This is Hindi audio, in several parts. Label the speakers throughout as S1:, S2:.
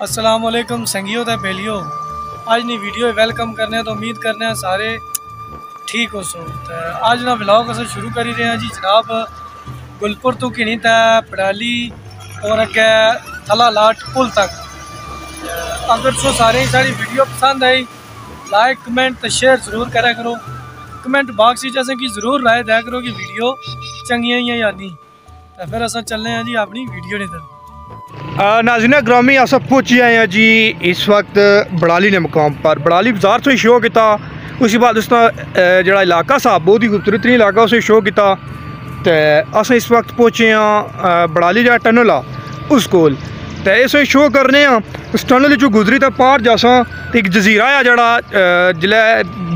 S1: असलम संगियो ते बेलियो अज नी वीडियो वेलकम करने तो उम्मीद करने सारे ठीक हो सो तो अज ना ब्लॉग अस शुरू करी रहे हैं जी जनाब गुलपुर तो घिनी तै पड़ाली और अगे थला लाट पुल तक अगर सो सारे सारी वीडियो पसंद आई लाइक कमेंट तो शेयर ज़रूर करा करो कमेंट बॉक्स असें कि ज़रूर राय दिया करो कि वीडियो चंगियाँ ही या नहीं तो फिर अस चलने हैं जी अपनी वीडियो ने तरफ़
S2: नाजिना ग्रामी अस पहुँची आए हैं जी। इस वक्त बड़ाली ने मुकाम पर। बड़ाली बाज़ार तो ही शो किया उसके बाद उसका जोड़ा इलाका सा बहुत ही खूबसूरत इलाका उसे शो किया तो अस इस वक्त पहुँचे हाँ बड़ाली जहाँ टनल आ, उस कोल। तो इस शो करने उस टनल चो गुजरी तो पार जासा। एक जजीरा आ जड़ा ज़िले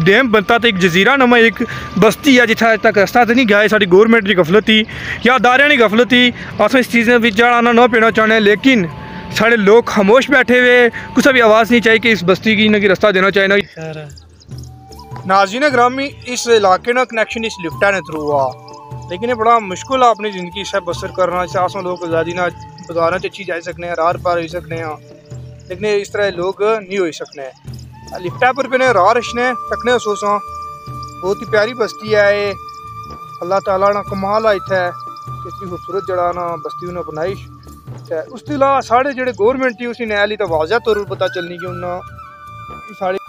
S2: डैम बनता तो एक जजीरा नमा एक बस्ती है जिथे अज तक रस्ता तो नहीं गया साड़ी गौरमेंट की गफलत थी या अदारे की गफलत। थी अस इस चीज़ें जाना ना पीना चाहने लेकिन साढ़े लोग खामोश बैठे हुए कुछ भी आवाज़ नहीं चाहिए कि इस बस्ती की ना कि देना चाहिए नाजीन ग्रामी, इस इलाके ना कनैक्शन इस लिफ्टा ने थ्रू हुआ लेकिन बड़ा मुश्किल है अपनी ज़िंदगी से बसर करना चाह लोग आज़ादी ना। बाजारा अच्छी जाई सकने रार पार हो सकने लेकिन इस तरह लोग नहीं हो सकने। लिफ्टा पर भी राह रशने तकने सोसा बहुत ही प्यारी बस्ती है ये। अल्लाह ताला ना कमाल है इतने कितनी खूबसूरत जड़ा ना बस्ती उन्हें बनाई। उसके अलावा साढ़े जो गौरमेंट थी उसी नैली तो वाजह तौर पर पता चलनी कि उन्हें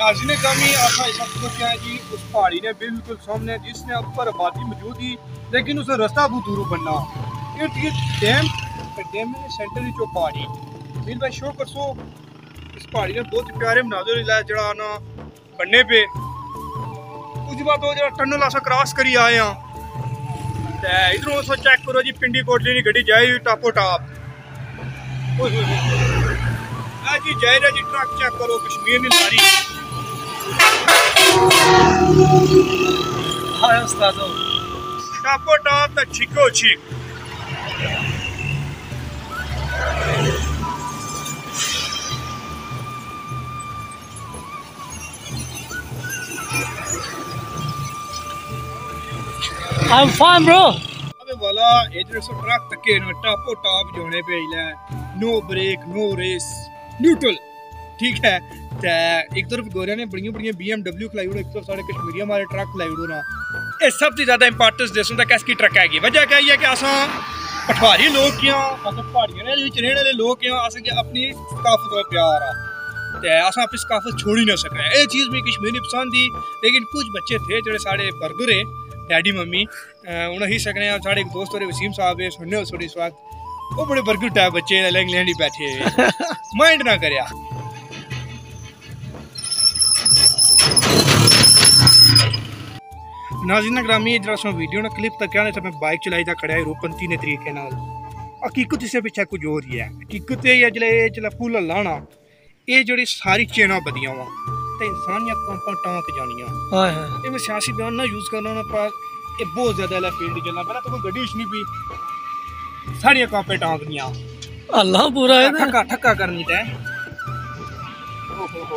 S2: नाजिन कमी आखा इस वक्त क्या है जी उस पहाड़ी ने बिल्कुल सामने जिसने ऊपर आबादी मौजूद थी लेकिन उसे रास्ता बहुत दूर बनना ये डैम डैम में सेंटर जो पहाड़ी फिर भाई शो कर सो इस पहाड़ी ने बहुत प्यारे मनाजर जड़ा ना बनने पे बाद वो जरा टनल अस क्रॉस करी आए हैं इधरों सो चेक करो जी पिंडी कोटली की गड्डी जाए टापो टाप जी जाए जी ट्रक चेक करो कश्मीर नहीं Capota da Chicochi.
S1: I'm fine, bro.
S2: अबे वाला इधर सो ट्रक तके ना टापो टाप जोने पे इला no brake no race neutral ठीक है? ते एक तरफ़ गोरिया ने बड़ियाँ बड़ियाँ BMW खलाई उड़ो एक तरफ़ सारे कश्मीरी हमारे ट्रक खलाई ना ये सबसे ज़्यादा इंपॉर्टेंस देसों दा कैस की ट्रक हैगी वजह क्या है कि असा पठवारी लोग क्या? अस पहाड़ियाँ रहने वाले लोग क्या? अस अपनी सकाफत प्यार आ। ते अस अपनी सकाफत छोड़ ही ना सके। ये चीज़ मी कश्मीरी पसंद थी लेकिन कुछ बच्चे थे जेह्ड़े साढ़े बर्गर है डैडी मम्मी हून ही सकने साढ़े एक दोस्त होरे वसीम साहब है सुनने हो थोड़ी इस वक्त। वो बड़े बर्गर टाइप बच्चे लैंग बैठे माइंड ना करया नाजिना ग्रामी जरा वीडियो ना क्लिप तक क्या मैं बाइक चलाई जा खड़ा है रोपंती ने तरीके हकीकत इससे पिछे कुछ और ही है। हकीकत ये है ज़िले ज़िले पुल लाना ये जो सारी चेना बदियाँ वा ते इंसान या कंपा टांक जानियाँ।
S1: हाँ हाँ
S2: ये मैं सियासी बयान ना यूज़ करना ना पर बहुत ज़्यादा है फ़ील्ड चलना पहला तो कोई गड्डी नहीं पी सारी कंपे टांक दियाँ।
S1: अल्लाह पूरा है
S2: ठक्का ठक्का करनी ते। ओ हो हो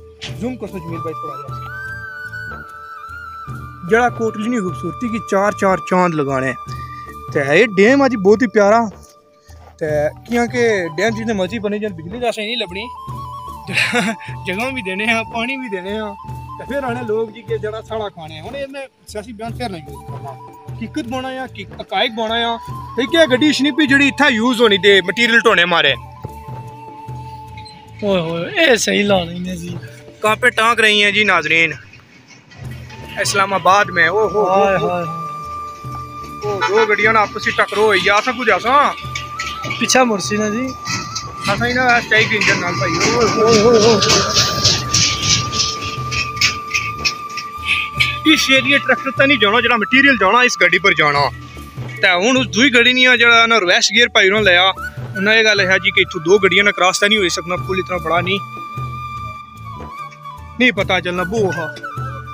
S2: ઝૂમ કરશો જમીલભાઈ થોડા जड़ा कोटली खूबसूरती की चार चार चाँद लगाने तो यह डैम अज बहुत ही प्यारा। तो किया कि डैम जितने मर्ज़ी बने जन बिजली तो नहीं लब्भनी। जगह भी देने हाँ पानी भी देने हाँ। तो फिर आने लोग जी के जड़ा साड़ा खाने हूँ। मैं सियासी बयान फिर नहीं करना। किकत बोना या कि अकायक बोना या ठीक है गड्डी शनिपी जी इतना यूज़ होनी दे मटीरियल ढोने मारे।
S1: ओह ओए ए सही ला जी।
S2: कहाँ पे टाँक रही हैं जी नाजरीन? इस्लामाबाद में ओ हो ओ दो गड्डियों ने आपस में टकरो हुई आ कुछ आसा
S1: पीछा मुड़सी ना जी।
S2: ऐसा ही ना चाहिए इंजन नाल भाई ओ हो
S1: हो
S2: इस एरिया ट्रैक्टर तो नहीं जाना जरा मटीरियल जाना इस गाड़ी पर जाना। तो हूँ उस दुई गड्डी ने जरा ना गियर भाई उन्होंने लिया उन्हें यह गल है जी कि इतों दो गड्डियों ने क्रॉस तो नहीं हो सकना पुल इतना बड़ा नहीं नहीं पता चलना बो हा।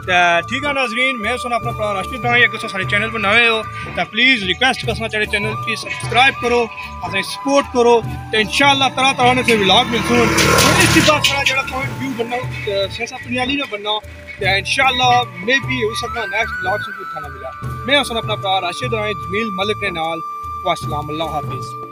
S2: तो ठीक है नाजरीन, मैं सुना अपना प्रोग्राम राशिद भाई अगर तुम सारे चैनल पर नए हो तो प्लीज़ रिक्वेस्ट करना चाहिए चैनल की सब्सक्राइब करो, अपने सपोर्ट करो तो इन शाला तरह तरह ने फिर मिल मिलते हैं। और व्यू बनना सियासा पनियाली बनना तो इन शाला में भी हो सकता नैक्सट ब्लाग से उठाना मिला। मैं सुना अपना प्रोग्राम राशिद भाई जमील मलिक के नाल वासलाम हाफिज़।